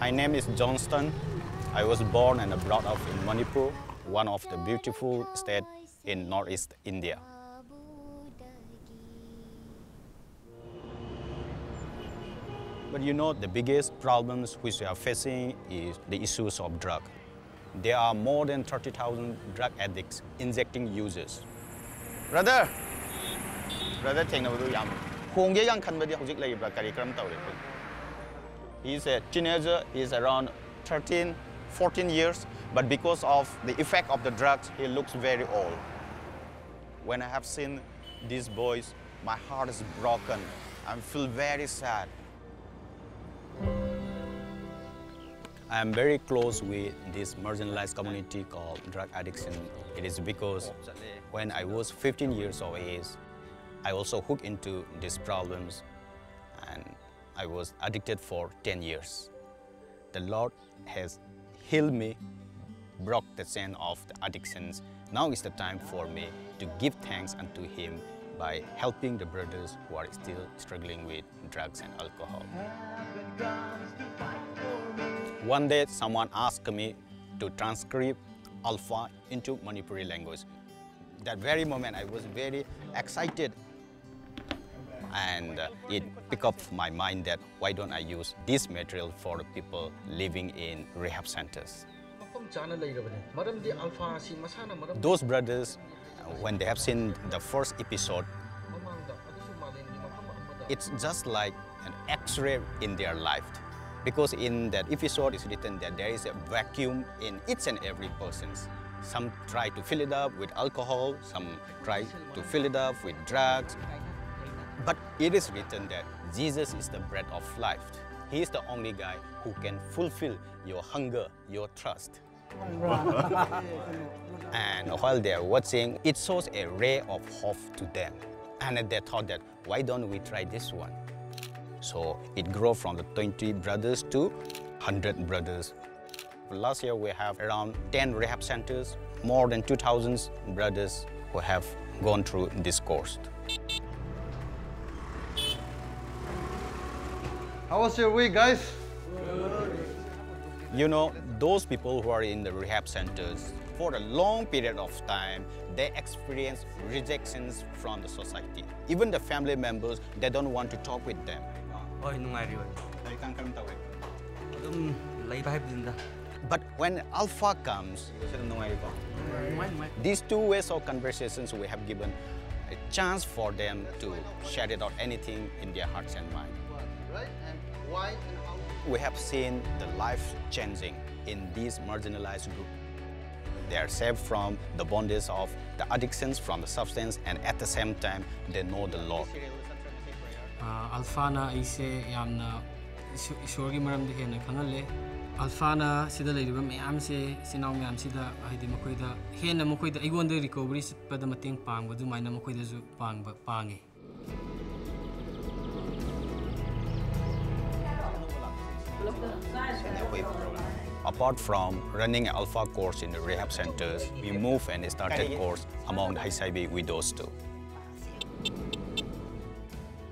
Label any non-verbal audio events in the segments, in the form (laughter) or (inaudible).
My name is Jhonstone. I was born and brought up in Manipur, one of the beautiful states in northeast India. But you know, the biggest problems which we are facing is the issues of drug. There are more than 30,000 drug addicts injecting users. Brother! Brother, take ꯍꯣꯡꯒꯦ ꯌꯥꯝ ꯈꯟꯕꯗꯤ ꯍꯧꯖꯤꯛ ꯂꯩꯕ꯭ꯔꯥ ꯀꯔꯤ ꯀꯔꯝ ꯇꯧꯔꯦ He's a teenager, he's around 13, 14 years, but because of the effect of the drugs, he looks very old. When I have seen these boys, my heart is broken. I feel very sad. I am very close with this marginalized community called drug addiction. It is because when I was 15 years of age, I also hooked into these problems and I was addicted for 10 years. The Lord has healed me, broke the chain of the addictions. Now is the time for me to give thanks unto Him by helping the brothers who are still struggling with drugs and alcohol. One day, someone asked me to transcribe Alpha into Manipuri language. That very moment, I was very excited and uh, it picked up my mind that why don't I use this material for people living in rehab centers. Those brothers, uh, when they have seen the first episode, it's just like an x-ray in their life. Because in that episode it's written that there is a vacuum in each and every person's. Some try to fill it up with alcohol, some try to fill it up with drugs, but it is written that Jesus is the bread of life. He is the only guy who can fulfill your hunger, your trust. (laughs) and while they are watching, it shows a ray of hope to them. And they thought that, why don't we try this one? So it grew from the 20 brothers to 100 brothers. Last year we have around 10 rehab centers, more than 2,000 brothers who have gone through this course. How was your week, guys? You know, those people who are in the rehab centers, for a long period of time, they experience rejections from the society. Even the family members, they don't want to talk with them. But when Alpha comes, these two ways of conversations we have given a chance for them to share it out anything in their hearts and minds right? And why and how? We have seen the life changing in these marginalized groups. They are saved from the bondage of the addictions, from the substance, and at the same time, they know the law. Alfana ise yamna ईश्वरगी मरम हेन recovery अल्फाना mating pang मैम हेन recovery चुपद pang पागे and away. Apart from running alpha course in the rehab centers, we moved and started course among HIV widows too.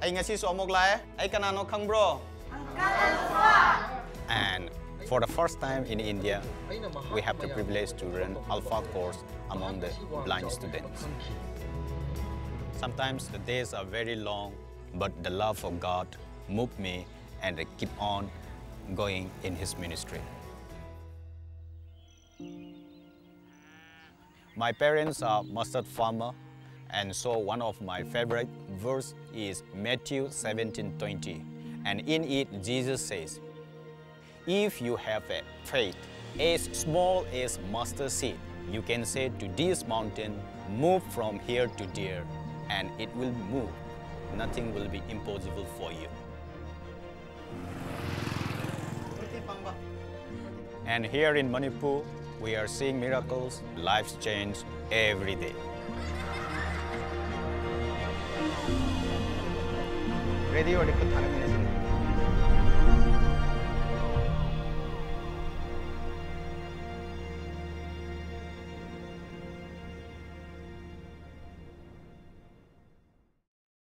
Ay? Eh. And for the first time in India, we have the privilege to run alpha course among the blind students. Sometimes the days are very long, but the love of God moved me and I keep on going in his ministry. My parents are mustard farmer, and so one of my favorite verse is Matthew 17:20, and in it Jesus says, "If you have a faith as small as mustard seed, you can say to this mountain, move from here to there, and it will move. Nothing will be impossible for you." And here in Manipur, we are seeing miracles, lives change every day.